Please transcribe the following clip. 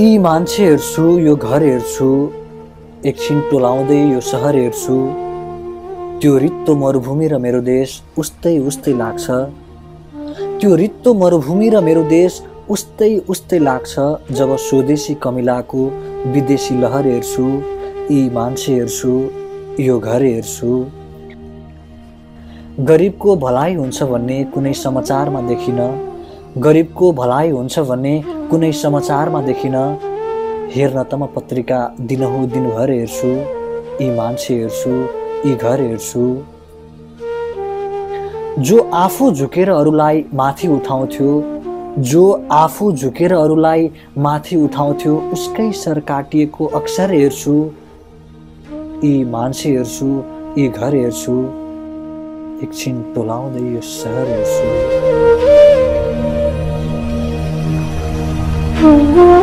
यी मान्छे हेर्छु यो घर हेर्छु एकछिन टोलाउँदै यो सहर हेर्छु। त्यो रित्तो मरुभूमि र मेरो देश उस्तै उस्तै लाग्छ। त्यो रित्तो मरुभूमि र मेरो देश उस्तै उस्तै लाग्छ। जब स्वदेशी कमिलाको विदेशी लहर हेर्छु यी मान्छे हेर्छु यो घर हेर्छु। गरिबको भलाइ हुन्छ भन्ने कुनै समाचारमा देखिन। गरिबको भलाइ हुन्छ भन्ने कुनै समाचारमा देखिन हेर्न त म पत्रिका दिनहुँ दिनभर हेर्छु यी मान्छे हेर्छु यी घर हेर्छु। जो आफू झुकेर अरूलाई माथि उठाउँथ्यो जो आफू झुकेर अरूलाई माथि उठाउँथ्यो उसकै सर काटिएको अक्षर हेर्छु यी मान्छे हेर्छु यी घर हेर्छु एकछिन टोलाउँदै यो सहर हेर्छु। すご。